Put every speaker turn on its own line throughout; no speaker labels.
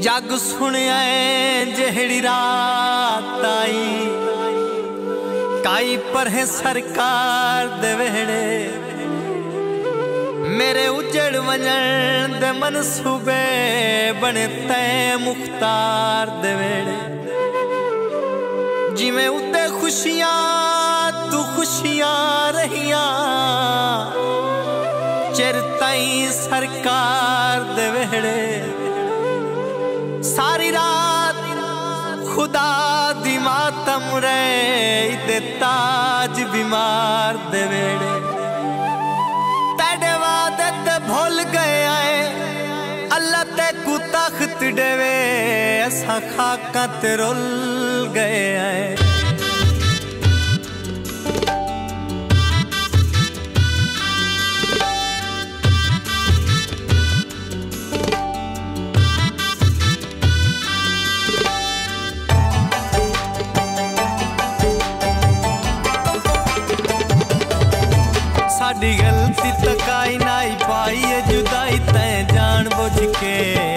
ਜੱਗ ਸੁਣਿਆ ਜਿਹੜੀ ਰਾਤ ਆਈ। ਕਾਈ ਪਰਹੇ ਸਰਕਾਰ ਦੇ ਵਿਹੜੇ। ਮੇਰੇ ਉਜੜ ਵਜਣ ਦੇ ਮਨਸੂਬੇ ਬਣੇ ਤੈ ਮੁਖਤਾਰ ਦੇ ਵੇੜੇ ਜਿਵੇਂ ਉੱਤੇ ਖੁਸ਼ੀਆਂ, ਤੂੰ ਖੁਸ਼ੀਆਂ ਰਹੀਆਂ। ਚਿਰ ਤਾਈ ਸਰਕਾਰ ਦੇ ਵਿਹੜੇ। ਸਾਰੀ ਰਾਤ ਖੁਦਾ ਦੀ ਮਾਤਮ ਰੇ ਦੇ ਤਾਜ ਬਿਮਾਰ ਦੇ ਵੇੜੇ ਤੇਡੇ ਵਾਦੇ ਤੇ ਭੁੱਲ ਗਏ ਆਏ, ਅੱਲਾ ਤੇ ਕੋ ਤਖਤ ਦੇਵੇ ਅਸਾਂ ਖਾਕਾਂ ਤੇ ਰੁੱਲ ਗਏ ਆਏ। ਸਾਡੀ ਗਲਤੀ ਤਕਾਈ ਨਾਈ ਪਾਈ ਏ ਜੁਦਾਈ ਤੈਂ ਜਾਣ ਬੁੱਝ ਕੇ।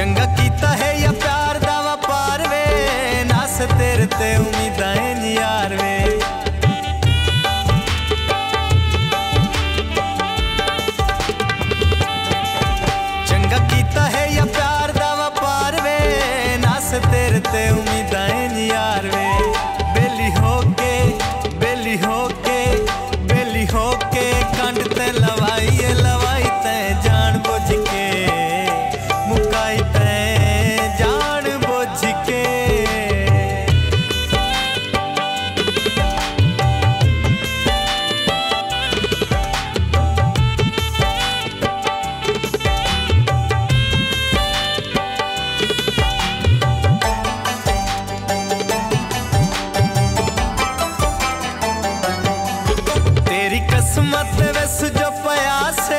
ਚੰਗਾ ਕੀਤਾ ਹੈ ਜਾਂ ਪਿਆਰ ਦਾ ਵਪਾਰ ਵੇ? ਨਸ ਤੇਰੇ ਤੇ ਉਮੀਦਾਂ ਏ ਯਾਰ ਵੇ। ਚੰਗਾ ਕੀਤਾ ਹੈ ਜਾਂ ਪਿਆਰ ਦਾ ਵਪਾਰ ਵੇ? ਨਸ ਤੇਰੇ ਤੇ ਉਮੀਦਾਂ ਏ ਯਾਰ ਵੇ। ਬੇਲੀ ਹੋ ਕੇ, ਬੇਲੀ ਹੋ किस्मत विस जो पयासे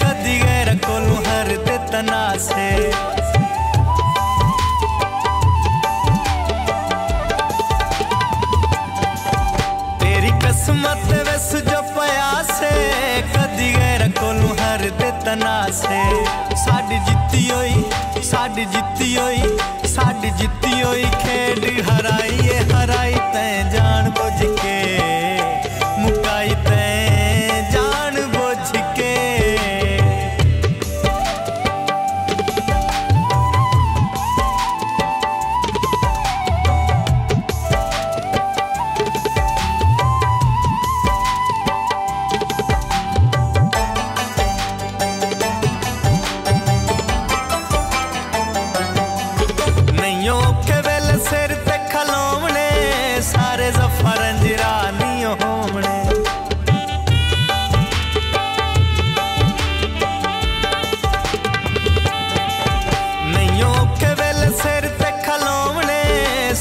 कदी गैर कोलू हर ते तनासे तेरी किस्मत विस जो पयासे कदी गैर कोलू हर ते तनासे साड़ी जीती होई, साड़ी जीती होई, साड़ी जीती होई, खेड़ ਨਹੀਂ ਔਖੇ ਵੇਲੇ ਸਿਰ ਤੇ ਖਲੋਵਣੇ, ਸਾਰੇ ਜ਼ਫਰ ਅੰਜਰਾ ਨਹੀਂ ਹੋਵਣੇ। ਨਹੀਂ ਔਖੇ ਵੇਲੇ ਸਿਰ ਤੇ ਖਲੋਵਣੇ,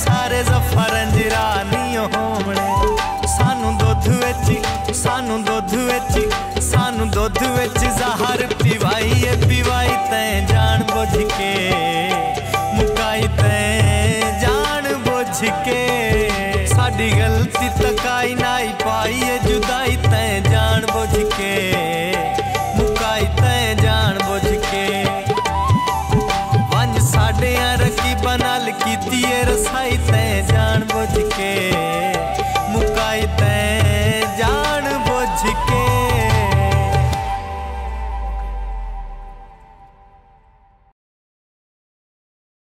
ਸਾਰੇ ਜ਼ਫਰ ਅੰਜਰਾ ਨਹੀਂ ਹੋਵਣੇ। ਸਾਨੂੰ ਦੁੱਧ ਵਿੱਚ, ਸਾਨੂੰ ਦੁੱਧ ਵਿੱਚ, ਸਾਨੂੰ ਦੁੱਧ ਵਿੱਚ ਜ਼ਹਰ ಗೆಲ್ತಿದ್ದ ಕಾಯಿನ